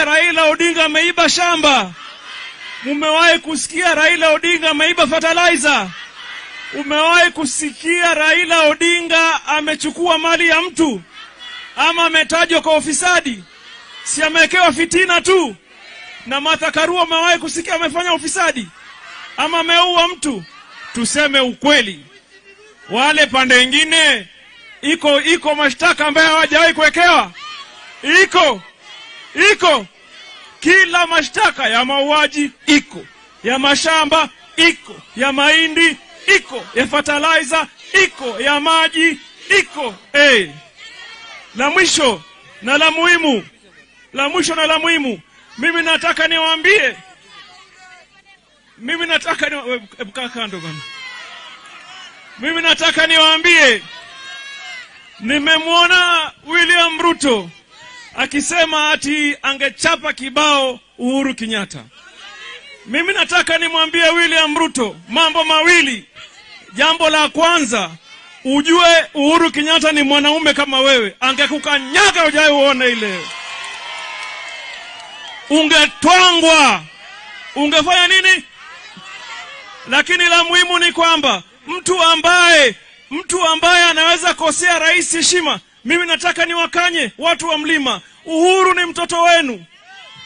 kusikia Raila Odinga ameiba shamba? Mumewahi kusikia Raila Odinga ameiba fertilizer? Umewahi kusikia Raila Odinga amechukua mali ya mtu ama ametajwa kwa ufisadi? Si amewekewa fitina tu? Na Martha Karua umewahi kusikia amefanya ufisadi ama ameua mtu? Tuseme ukweli, wale pande ingine iko iko mashtaka ambayo hawajawahi kuwekewa, iko iko. Kila mashtaka ya mauaji iko, ya mashamba iko, ya mahindi iko, ya fertilizer iko, ya maji iko. Hey. La mwisho na la muhimu, la mwisho na la muhimu, mimi nataka niwaambie, mimi nataka ni kaa kando bana, mimi nataka niwaambie, nimemwona William Ruto akisema ati angechapa kibao Uhuru Kenyatta. Mimi nataka nimwambie William Ruto mambo mawili. Jambo la kwanza, ujue Uhuru Kenyatta ni mwanaume kama wewe, angekukanyaga ujai uone ile, ungetwangwa, ungefanya nini? Lakini la muhimu ni kwamba mtu ambaye mtu ambaye anaweza kosea rais heshima mimi nataka niwakanye watu wa mlima, Uhuru ni mtoto wenu,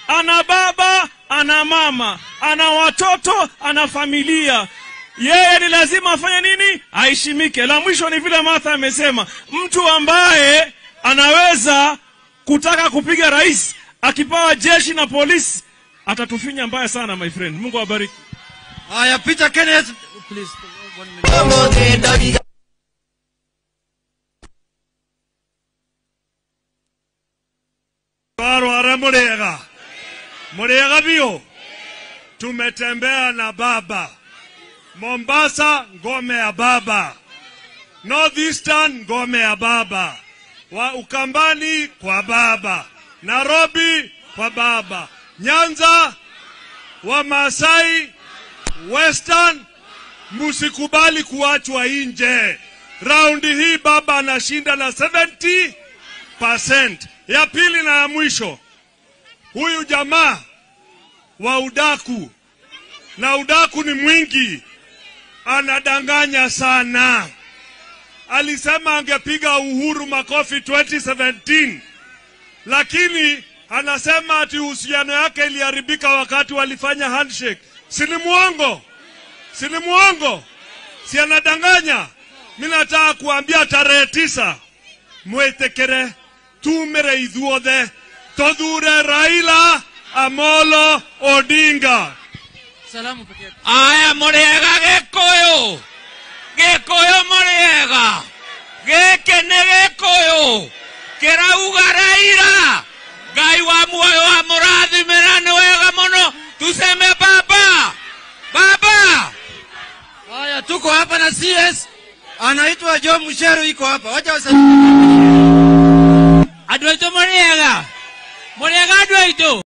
ana baba, ana mama, ana watoto, ana familia. Yeye ni lazima afanye nini? Aheshimike. La mwisho ni vile Martha amesema, mtu ambaye anaweza kutaka kupiga rais akipawa jeshi na polisi atatufinya mbaya sana, my friend. Mungu awabariki. Haya, picha Kenneth, please. One minute. Warware Murega, Murega bio, tumetembea na baba. Mombasa, ngome ya baba. Northeastern, ngome ya baba. Wa Ukambani kwa baba, Nairobi kwa baba, Nyanza wa Masai, Western, musikubali kuachwa nje. Raundi hii baba anashinda na 70%. Ya pili na ya mwisho, huyu jamaa wa udaku, na udaku ni mwingi, anadanganya sana. Alisema angepiga Uhuru makofi 2017 lakini anasema ati uhusiano yake iliharibika wakati walifanya handshake. Si ni mwongo? Si ni muongo? Si anadanganya? Mi nataka kuambia tarehe tisa mwetekere tumire ithuothe tuthure Raila Amolo Odinga. Salamu pekee. aya gikuyu gikuyu gĩkũyũ mũrĩega giki ni gikuyu kirauga raira ngai wa muoyo wa murathimira ni wega muno tuseme baba. Baba. Haya, tuko hapa na CS anaitwa jo Musheru, iko hapa. Wacha wasalimie. Morega! Morega doido!